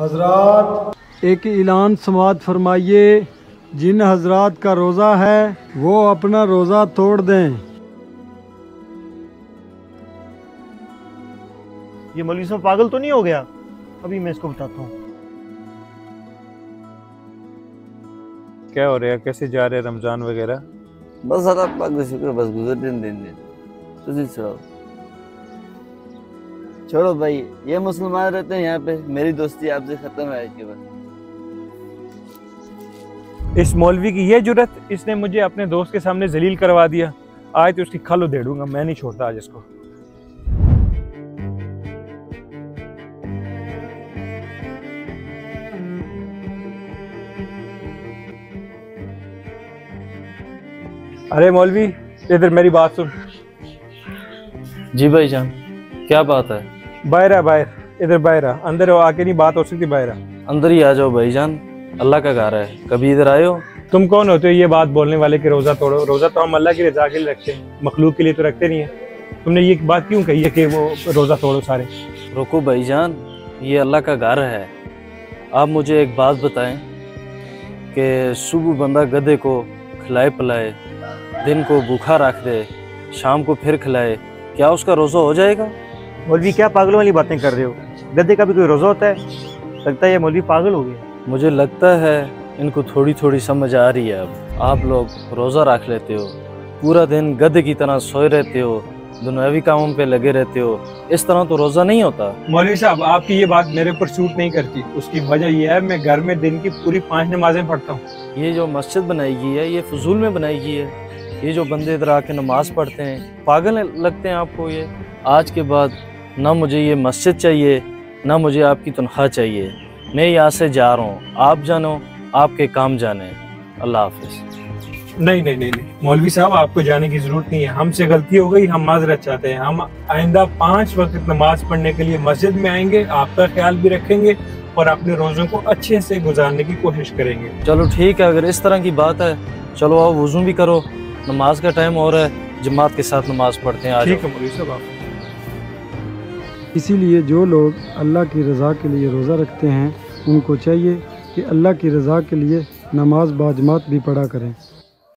हजरात। एक ऐलान समात फरमाइए जिन हजरात का रोज़ा है वो अपना रोज़ा तोड़ दें। ये मौलवी साहब पागल तो नहीं हो गया? अभी मैं इसको बताता हूँ। क्या हो रहा है? कैसे जा रहे हैं रमज़ान वगैरह? बस अल्लाह पाक का शुक्र बस गुजर दिन दिन दिन तुझे छोड़ो छोड़ो भाई ये मुसलमान रहते हैं यहाँ पे। मेरी दोस्ती आपसे खत्म है इसके बाद। इस मौलवी की ये जुरत इसने मुझे अपने दोस्त के सामने जलील करवा दिया। आज तो उसकी खल उधेड़ूँगा मैं नहीं छोड़ता आज इसको। अरे मौलवी इधर मेरी बात सुन। जी भाई जान क्या बात है? बाहर आ बाहर। इधर बाहर आ अंदर आके नहीं बात हो सकती बाहर आ अंदर ही आ जाओ भाई जान अल्लाह का घर है। कभी इधर आयो? तुम कौन होते हो ये बात बोलने वाले कि रोजा तोड़ो? रोजा तो हम अल्लाह की रजा के लिए रखते हैं। मखलूक के लिए तो रखते नहीं है। तुमने ये बात क्यों कही है कि वो रोजा तोड़ो सारे? रुको भाई जान ये अल्लाह का घर है। आप मुझे एक बात बताएँ कि सुबह बंदा गधे को खिलाए पिलाए दिन को भूखा रख दे शाम को फिर खिलाए क्या उसका रोज़ा हो जाएगा? मौलवी क्या पागलों वाली बातें कर रहे हो? गद्दे का भी कोई रोज़ा होता है? लगता है ये मौलवी पागल हो गया। मुझे लगता है इनको थोड़ी थोड़ी समझ आ रही है अब। आप लोग रोज़ा रख लेते हो पूरा दिन गधे की तरह सोए रहते हो दुनियावी कामों पे लगे रहते हो। इस तरह तो रोज़ा नहीं होता। मौलवी साहब आपकी ये बात मेरे ऊपर सूट नहीं करती। उसकी वजह यह है मैं घर में दिन की पूरी पाँच नमाजें पढ़ता हूँ। ये जो मस्जिद बनाई गई है ये फजूल में बनाई गई है। ये जो बंदे इधर आके नमाज़ पढ़ते हैं पागल लगते हैं आपको ये? आज के बाद ना मुझे ये मस्जिद चाहिए ना मुझे आपकी तनख्वाह चाहिए। मैं यहाँ से जा रहा हूँ। आप जानो आपके काम जाने। अल्लाह हाफिज़। नहीं नहीं नहीं नहीं। मौलवी साहब आपको जाने की ज़रूरत नहीं है। हमसे गलती हो गई हम माजरत चाहते हैं। हम आइंदा पाँच वक्त नमाज़ पढ़ने के लिए मस्जिद में आएँगे आपका ख्याल भी रखेंगे और अपने रोज़ों को अच्छे से गुजारने की कोशिश करेंगे। चलो ठीक है अगर इस तरह की बात है चलो आओ वज़ू भी करो। नमाज़ का टाइम हो रहा है जमात के साथ नमाज़ पढ़ते हैं ठीक है मौलवी साहब आप इसीलिए जो लोग अल्लाह की रज़ा के लिए रोज़ा रखते हैं, उनको चाहिए कि अल्लाह की रज़ा के लिए नमाज़ बाजमात भी पढ़ा करें।